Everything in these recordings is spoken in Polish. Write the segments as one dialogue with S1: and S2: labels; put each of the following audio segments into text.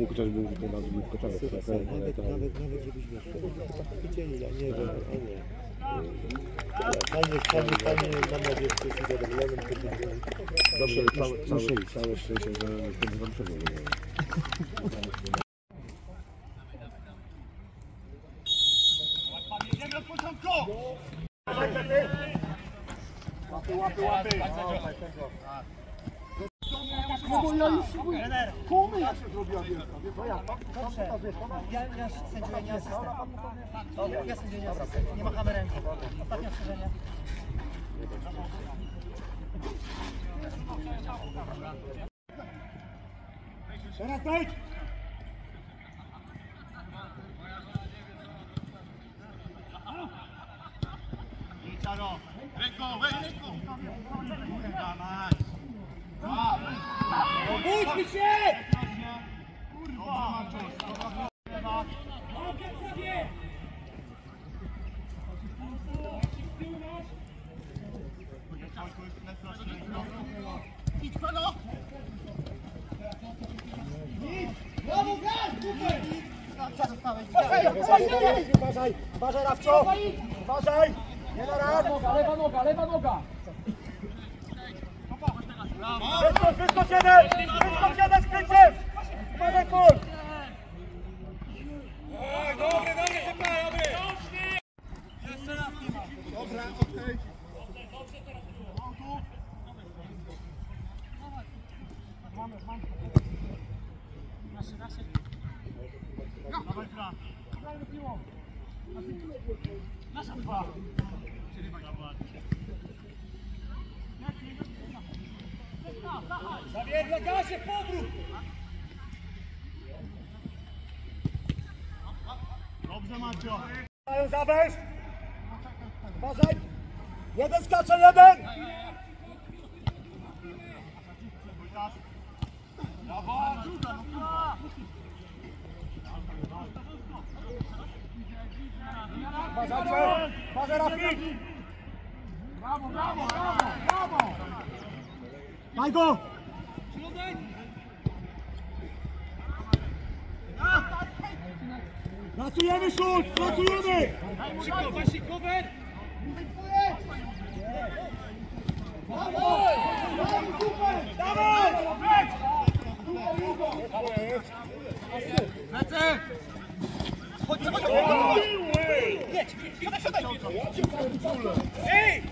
S1: Mógł też był to na drugim koczarze.
S2: Nawet, nawet, nawet żebyśmy widzieli, ja nie wiem, a nie. Fajnie, fajnie, fajnie, mam nadzieję, że jesteś wyborem.
S1: Dobrze, całe, szczęście, że ten wam
S3: Ja, ja sędziuję nie asystę. O, ja sędziuję nie asystę. Nie machamy ręki. Ostatnie ostrzeżenie.
S2: Teraz wejdź! Obudźmy się! Uważaj, uważaj Rafcio! Uważaj! Nie na raz!
S3: Lewa noga, lewa noga.
S2: Wyskocz, wyskocz jeden! Wyskocz jeden z kryciem! Zawiedle gazie, powrót! Zawęż. Uważaj. Jeden skacze, jeden. Uważajcie. Uważaj Rafik. Brawo, brawo, brawo, brawo. Daj go. Pracujemy, Szul! Pracujemy! Dawaj! Dawaj, super! Dawaj! Lecę! Chodź, chodź, chodź! Jedź! Siadaj, siadaj! Ej!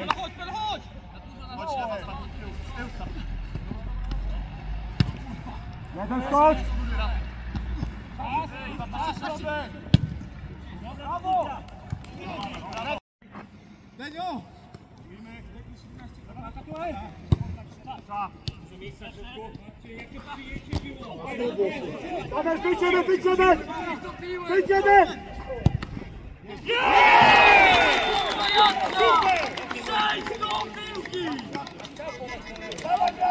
S2: Do bliska, do bliska, pany! Daj, daj! Jeden skocz! Brawo! Lenio! Dawaj, wyjdziemy,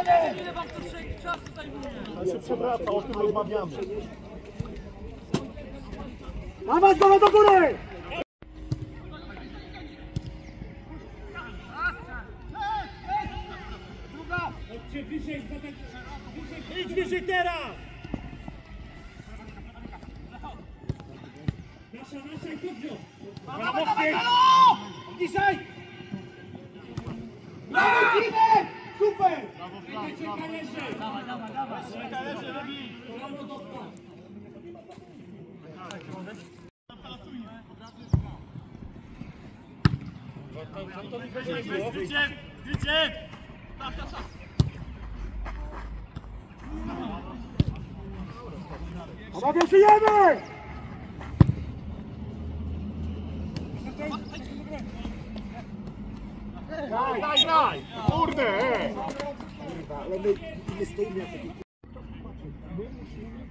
S2: wyjdziemy! Wyjdziemy! To się przewraca, o tym rozmawiamy. Dawać go do góry! Idź wyżej teraz! Nasza, nasza i dobrze! Dawaj, dawaj! Dzisiaj! Brawo, brawo, Dawaj, dawaj, dawaj! Panowie, żyjemy! Daj, daj, daj! Kurde! kurwa, ale my, my stoimy na takiej... My musimy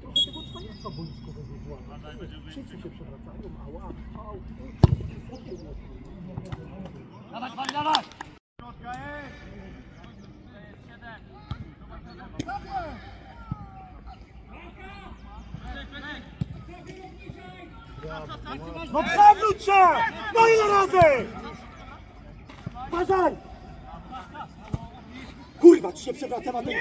S2: trochę tego cwaniactwa boiskowego włączyć. Wszyscy się przewracają, ała, au,
S3: Dawać, pan, dawać! Środka jest!
S2: No przewróć się! No ile razy? Pazar! Kurwa, się przewraca na tej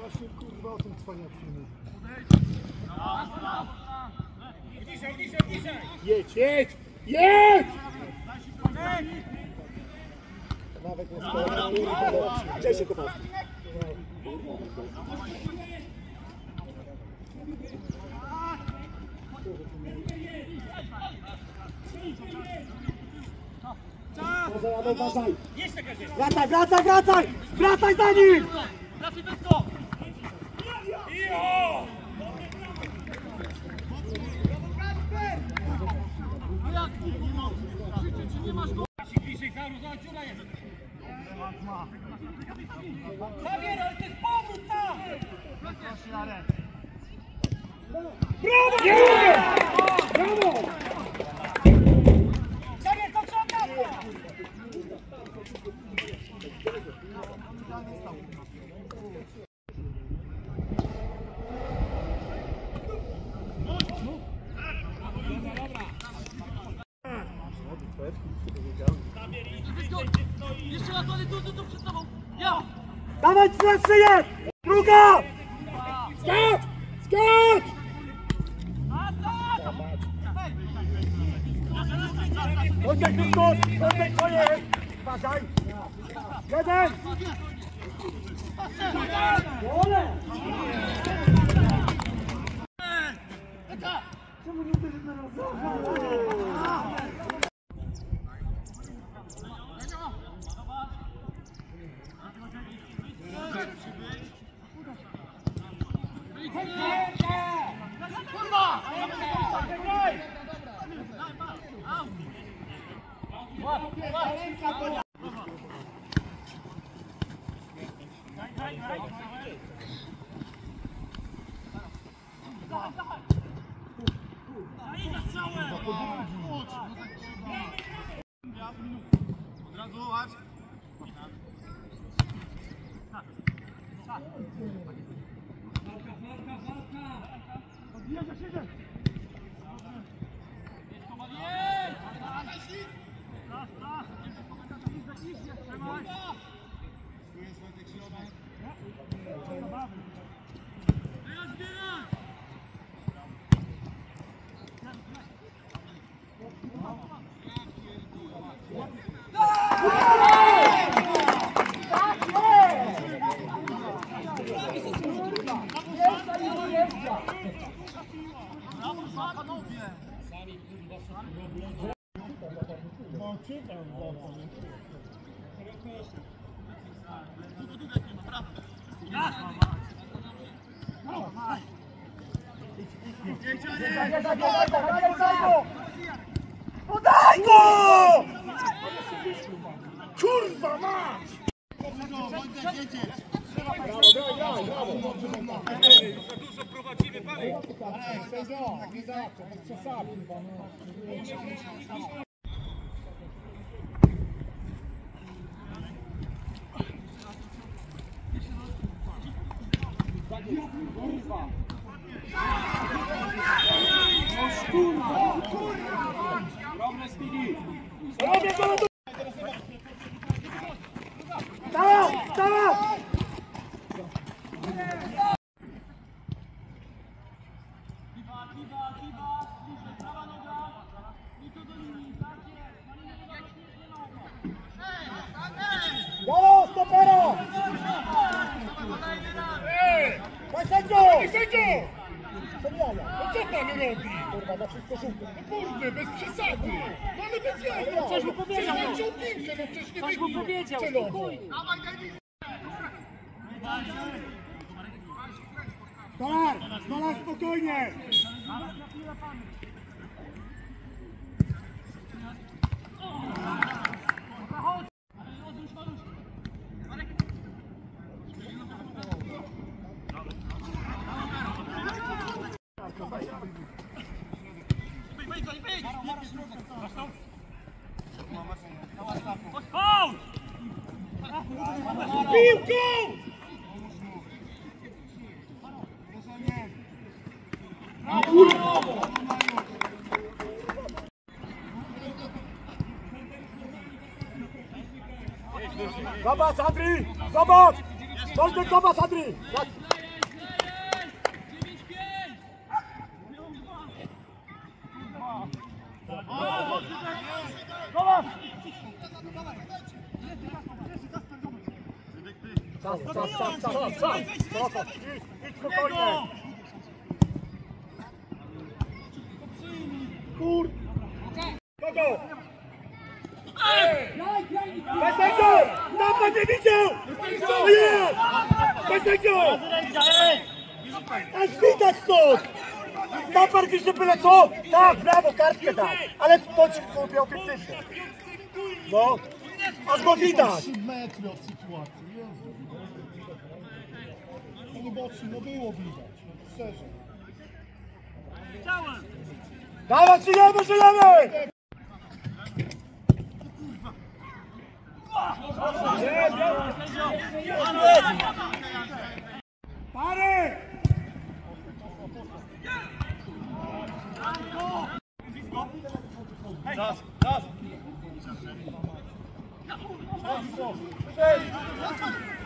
S2: Właśnie kurwa o tym cwaniaku mówię. Jedź, jedź! Jedź! Nawet nie skończył. Gdzie się Wracaj, wracaj, wracaj! Wracaj za nim!
S3: Javier, ale to jest powrót tam!
S2: Brawo!
S3: Javier, to trzeba Jeszcze raz, ale tu, tu, tu przed tobą! Ja!
S2: Dawać szyję! Druga! Skacz! Skacz! Chodź, Krzysztof! Chodź, koniec! Uważaj! Jeden! Ole! Czemu nie uderzysz na Obrigado, nas? Podaj go! Kurwa mać! Robię go do... Stała! Stała! Brawo, stopero! Daj
S4: Sędzio!
S2: Przebijania.
S4: No co pan robi?
S2: Kurwa, na wszystko żółte.
S4: No kurde, bez przesady! No ale bez jaj, no coś mu powiedział! Przecież walczył piłkę, no przecież nie
S5: Coś mu
S4: wybił
S5: powiedział,
S4: celowo.
S5: spokojnie.
S2: Stolar! Stolar, spokojnie!
S4: piłką!
S2: Vamos! Adri! Vamos! Zobacz, Vamos! Adri! Czas, czas, czas, czas, czas! Proszę, idź, idź spokojnie! Kur... Kogo? Bez sędziów! Tam nie widział! To jest! Bez sędziów! Aż widać stąd! Tam pan widział byle co? Tak, brawo, kartkę dał! Ale bądź kupił obiektywnie. No, aż go widać!
S5: metry od sytuacji. Jezu. Panie Boczy, no było widać. Szczerze.
S2: Dawaj, żyjemy, żyjemy! Pary! Jeszcze! On się cofnęli!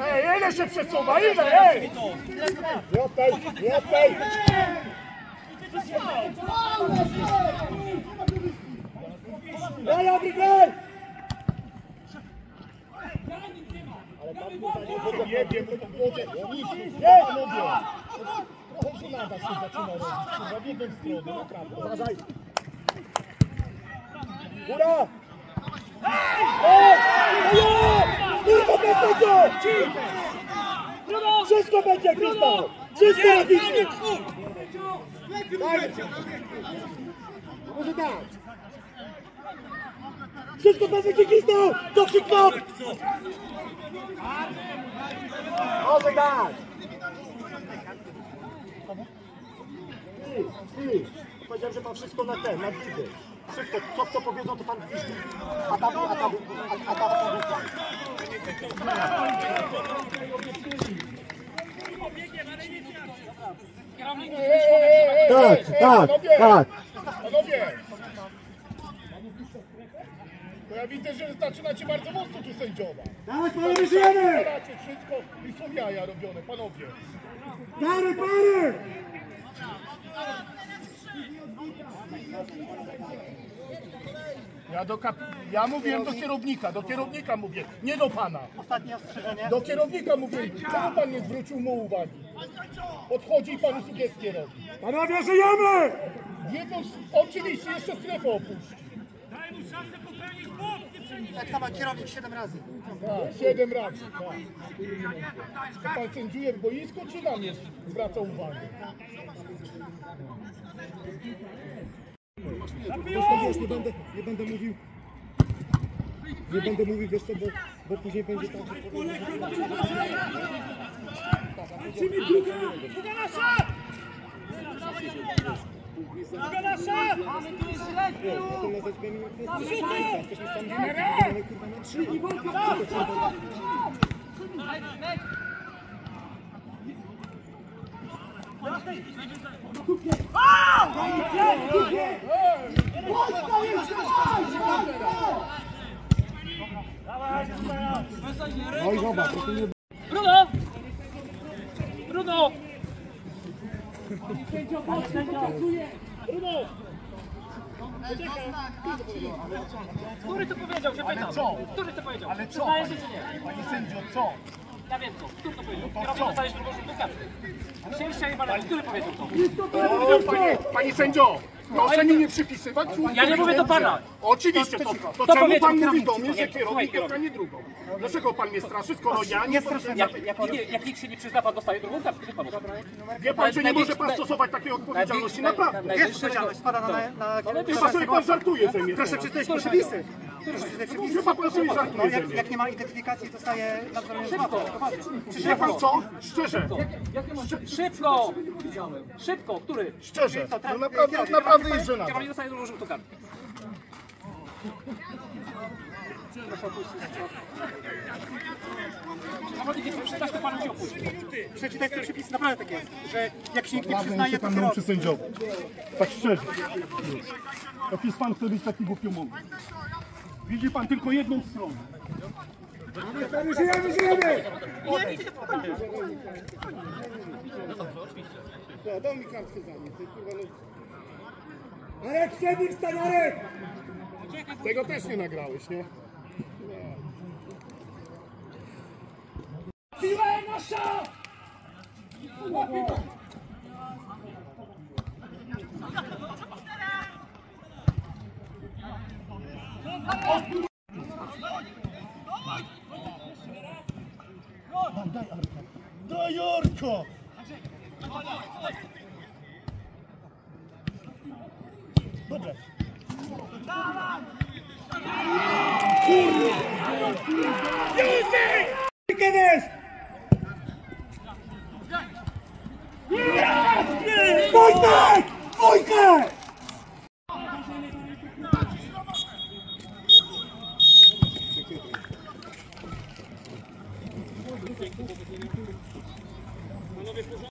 S2: Ej, ile się przesuwa, ile, ej! Nie odpej, nie odpej! Ej, Abigail!
S5: Nie wiem, bo to wodzie. Nic, nie, panowie. Trochę żenada się zaczyna robić. Kurwa, w jedną stronę, naprawdę.
S2: Uważaj! Góra! Ej! Kurwa, będzie! Wszystko będzie, Krzysztof! Wszystko robicie! Daj! Może tak! Wszystko będzie, Krzysztof! Do Krzysztof! Może tak! Ty, ty! Powiedziałem, że pan wszystko na ten, na widy. Wszystko, co, co powiedzą, to pan pisze. A tam, a tam, a tam, a tam, Tak, tak, tak.
S5: Panowie! To ja widzę, że zaczynacie bardzo mocno tu sędziować.
S2: Dawaj, panie, wyżyjemy!
S5: Staracie wszystko i są jaja robione, panowie.
S2: Pary, pary!
S5: Ja, do kap... ja mówiłem do kierownika, do kierownika mówię, nie do pana.
S3: Ostatnie ostrzeżenie.
S5: Do kierownika mówię, czemu pan nie zwrócił mu uwagi? Podchodzi i panu sugestie robi.
S2: Panowie, żyjemy!
S5: Jedną, oczywiście, jeszcze strefę opuści.
S3: Tak samo kierownik 7 razy.
S5: Tak, siedem razy, tak. To pan sędziuje w boisku, czy na mnie zwraca uwagę?
S1: Wiesz co, nie będę, nie będę mówił. Nie będę mówił, wiesz co, bo, bo później będzie tak,
S2: druga! Druga nasza! Druga nasza!
S1: Nie
S4: Bruno! Bruno! Który to powiedział, że pytam?
S5: co?
S4: Który to powiedział?
S5: Ale co?
S4: Przyznajesz się czy nie?
S5: Panie sędzio, co?
S4: Ja wiem co. Który to powiedział?
S5: co?
S4: Kierowca dostajesz drugą. Chcieliście jej pana, który powiedział to?
S5: Panie sędzio, proszę mi nie przypisywać.
S4: Ja nie mówię do pana.
S5: Oczywiście, to, to
S4: To
S5: czemu
S4: powiedział
S5: pan mówi do mnie,
S4: nie,
S5: że
S4: słuchaj,
S5: kierownik
S4: kierownik.
S5: dostanie drugą? Dlaczego pan mnie straszy, skoro ja nie
S3: straszę.
S4: Jak, jak, nie, jak nikt się nie przyzna, pan dostaje drugą kartkę. Wie pan,
S5: Wie pan, że nie może pan stosować takiej odpowiedzialności? Naprawdę.
S3: Jest odpowiedzialność, spada na, na, na
S5: Chyba sobie pan żartuje ze mnie
S3: Proszę przeczytać przepisy.
S5: Chyba pan sobie
S3: No,
S5: żartuje ze
S3: jak,
S5: mnie.
S3: jak nie ma identyfikacji, dostaje nadzornie szybko.
S5: Wie pan co? Szczerze,
S2: Szybko! Szybko, który?
S5: szczerze. No naprawdę, naprawdę jeżdżę na to.
S2: Kierownik dostaje dużą żółtą kartę. Zawodnik jest przydać, to panu się opuści.
S3: Przeczytaj ten przepis, naprawdę tak jest, że jak się nikt nie przyznaje,
S5: się
S3: to
S5: pan
S3: kierowca.
S5: nauczy sędziować. Tak szczerze. Jak jest pan chce być taki głupio mówi. Widzi pan tylko jedną stronę. Żyjemy, żyjemy!
S6: Ja, dał mi kartkę za nim. ty, kurwa, no.
S5: Arek, Sebik, stań Arek!
S6: Tego też nie nagrałeś, nie?
S2: Piła nasza!
S5: Daj Jorko!
S6: Dobrze.
S5: Kiedyś! Wojtek! Wojtek! avec le